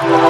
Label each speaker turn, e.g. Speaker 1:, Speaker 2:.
Speaker 1: Bye.